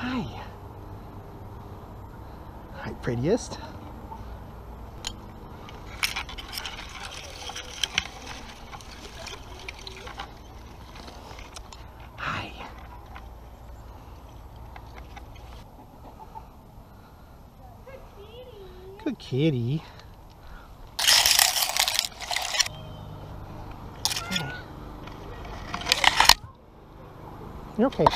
Hi. Hi, prettiest. Hi. Good kitty. You're okay.